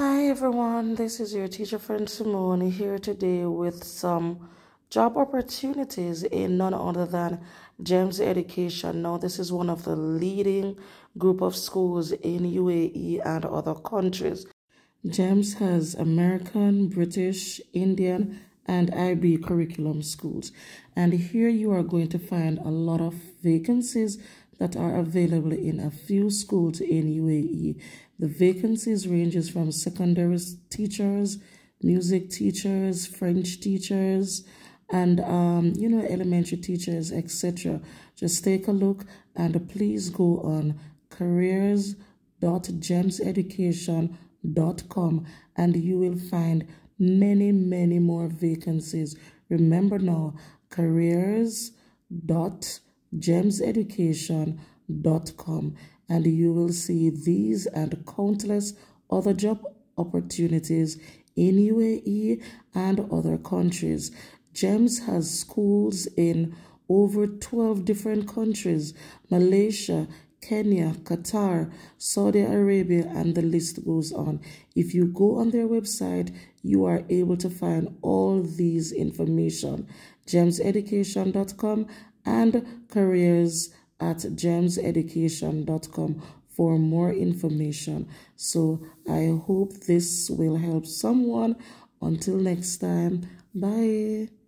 Hi everyone, this is your teacher friend Simone here today with some job opportunities in none other than GEMS Education. Now, this is one of the leading group of schools in UAE and other countries. GEMS has American, British, Indian, and IB curriculum schools. And here you are going to find a lot of vacancies that are available in a few schools in UAE. The vacancies ranges from secondary teachers, music teachers, French teachers, and um, you know elementary teachers, etc. Just take a look and please go on careers.gemseducation.com and you will find many many more vacancies. Remember now careers.gemseducation.com and you will see these and countless other job opportunities in UAE and other countries. GEMS has schools in over 12 different countries Malaysia, Kenya, Qatar, Saudi Arabia, and the list goes on. If you go on their website, you are able to find all these information gemseducation.com and careers at gemseducation.com for more information. So I hope this will help someone. Until next time, bye.